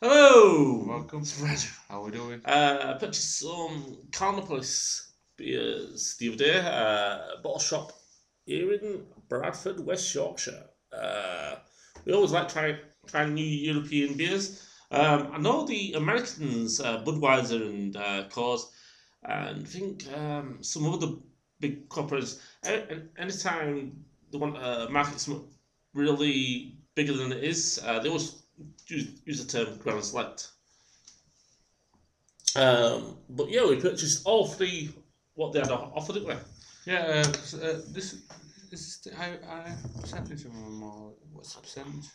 Hello! Welcome. It's Reg. How are we doing? Uh, I purchased some Kalnapilis beers the other day. Uh, a bottle shop here in Bradford, West Yorkshire. Uh, we always like trying trying new European beers. Um, I know the Americans, uh, Budweiser and uh, Coors, and I think um, some other big corporates. Anytime they want to market something really bigger than it is, uh, they always use, use the term Grand Select. Um, but yeah, we purchased all three what they had offered, didn't we? Yeah, uh, uh, this is the, I I percentage of them or what's the percentage?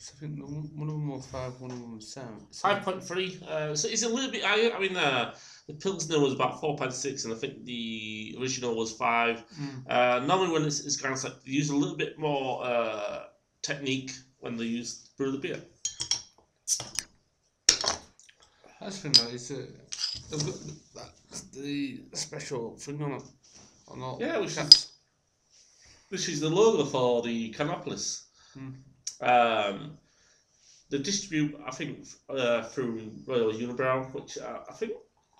So I think one one of them was five, one of them was seven. Five point three. Uh, so it's a little bit higher. I mean, uh, the Pilsner was about four point six, and I think the original was five. Mm. Uh, normally, when it's, it's kind of like they use a little bit more uh, technique when they use brew the beer. That's the thing though. It's they've got the, that's the special thing on it. On all Yeah, which is which is the logo for the Kalnapilis. Hmm. Um, they distribute, I think, uh, through Royal Unibrew, which uh, I think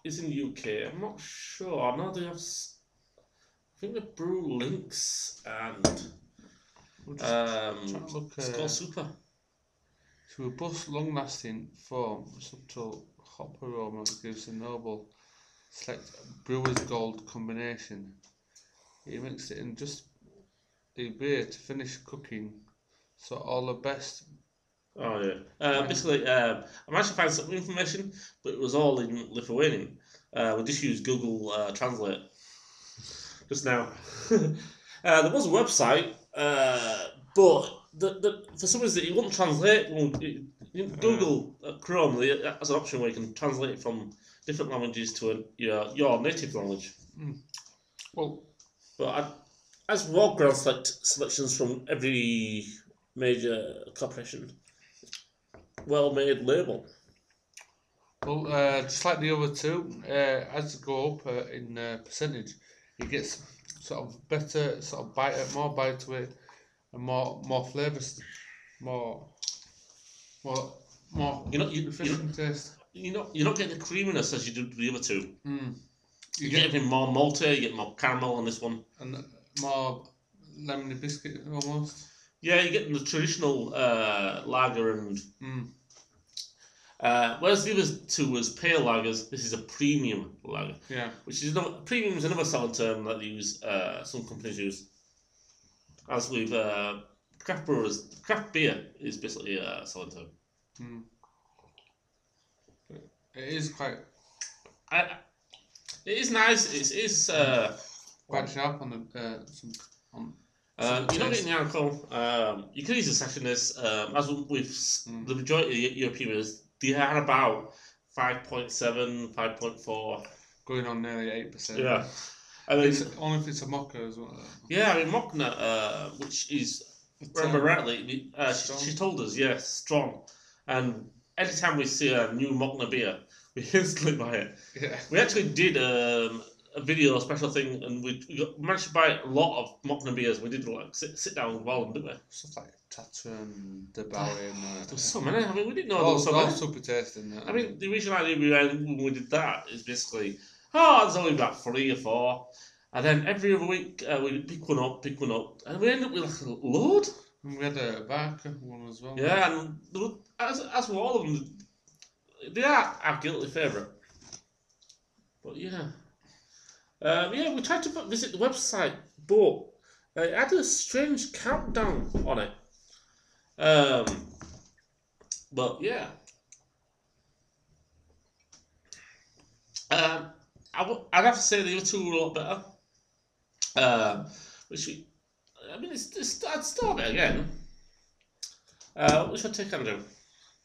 is in the UK. I'm not sure. I know they have. I think they brew links and We'll just um, try and look, it's uh, called Super. To a robust, long-lasting form, subtle hop aroma gives a noble, select brewer's gold combination. He mixed it in just a beer to finish cooking, so all the best. Oh yeah. Uh, basically, um, I managed to find some information, but it was all in Lithuanian. Uh, we just used Google uh, Translate just now. uh, there was a website, uh, but the, the, for some reason it won't translate. It, in Google uh, Chrome they- has an option where you can translate it from different languages to a, your your native language. Well, But I, as well, Grand Select selections from every major corporation, well made label. well, uh, just like the other two, uh, as you go up uh, in uh, percentage, it gets sort of better, sort of bite, more bite to it, and more more flavours, more more more You know, you, refreshing taste. you know, you're not getting the creaminess as you do the other two. Mm. You get getting more malty, you get more caramel on this one. and more lemony biscuit almost. Yeah, you're getting the traditional uh, lager, and Mm. Uh, whereas the other two was pale lagers, this is a premium lager, Yeah. which is another premium is another selling term that they use. Uh, some companies use. As with uh, craft brewers, craft beer is basically a selling term. Mm. It is quite I, it is nice. It is. Uh, quite sharp on the uh, some on. um, you're not getting the alcohol. Um, you can easily section this. Um, as with Mm. the majority of European beers, they had about 5.7, 5.4. going on nearly eight percent. Yeah. And mean, It's, only if it's a mocha as well. yeah, I mean, Mockner, uh, which is, remember rightly, uh, she, she told us, yes, strong. And anytime we see a new Mockner beer, we instantly buy it. Yeah. We actually did um, a video, a special thing, and we, we got, managed to buy a lot of Mockner beers. We did like sit, sit down with them, didn't we? Stuff like Tatra and the Bowie and There was so many. I mean, we didn't know there was so many. super tasty. and that. I mean, the original idea we when we did that is basically, oh, there's only about three or four. And then every other week uh, we pick one up, pick one up, and we end up with like a load. And we had a Barker one as well. Yeah, and were- as, as with all of them, they are our guilty favourite. But yeah. Um, yeah, we tried to visit the website, but uh, it had a strange countdown on it. Um, but yeah. Um, I w- I'd have to say the other two were a lot better. Um, which we, I mean, it's, it's, I'd start it again. Uh, what's your take, Andrew?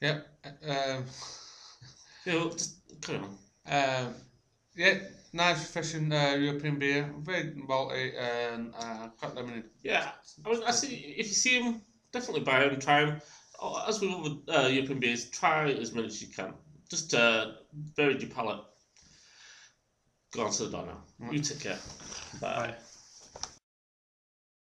Yeah. Um, Yeah, well, just carry on. um, yeah. Nice, refreshing uh, European beer. Very malty and uh, quite lemony. Yeah, I mean, I see if you see them, definitely buy them, try them. As with other uh, European beers, try as many as you can. Just uh, vary your palate. Go on to the door now. You take care. Bye. Bye.